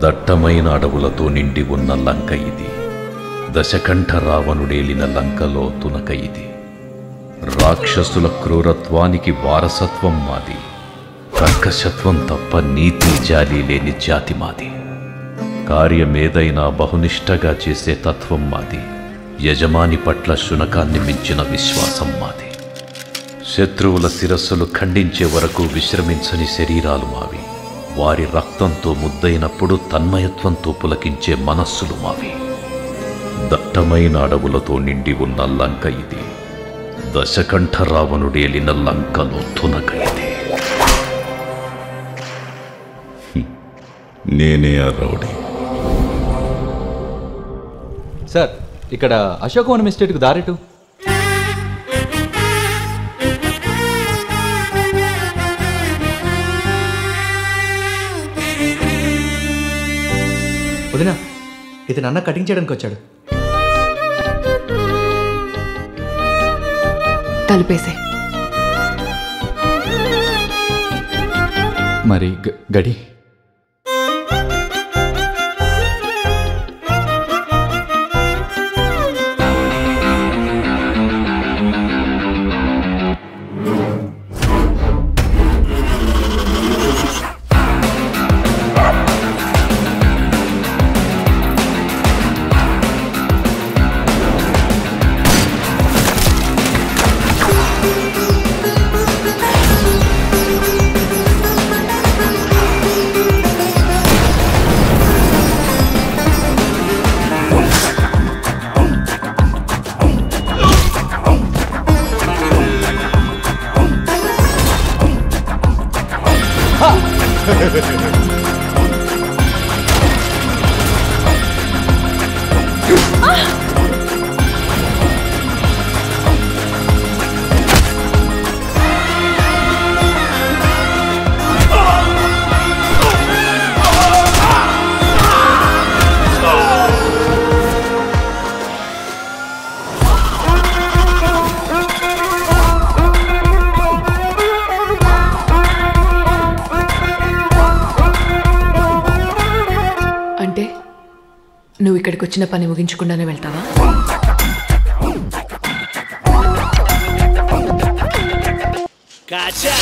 దట్టమైన అడవులతో నిండి ఉన్న లంక ఇది. దశకంఠ రావణుడేలిన లంకలో తునక ఇది. రాక్షసుల క్రూరత్వానికి వారసత్వం మాది. కర్కశత్వం తప్ప నీతి జాలి లేని జాతి మాది. కార్యమేదైనా బహునిష్టగా చేసే తత్వం మాది. యజమాని పట్ల శునకాన్ని మించిన విశ్వాసం మాది. శత్రువుల శిరస్సులు ఖండించే వరకు విశ్రమించని శరీరాలు మావి. వారి రక్తంతో ముద్దైనప్పుడు తన్మయత్వంతో పులకించే మనస్సులు మావి. దట్టమైన అడవులతో నిండి ఉన్న లంక ఇది. దశకంఠ రావణుడేలిన లంకలో తునక ఇది. నేనే ఆ రౌడీ. సార్ ఇక్కడ అశోకవనం ఎస్టేట్కు దారిటు? వదినా ఇది నాన్న కటింగ్ చేయడానికి వచ్చాడు. తలుపేసే. మరి గడి ah! నువ్వు ఇక్కడికి వచ్చిన పని ముగించకుండానే వెళ్తావా Gotcha!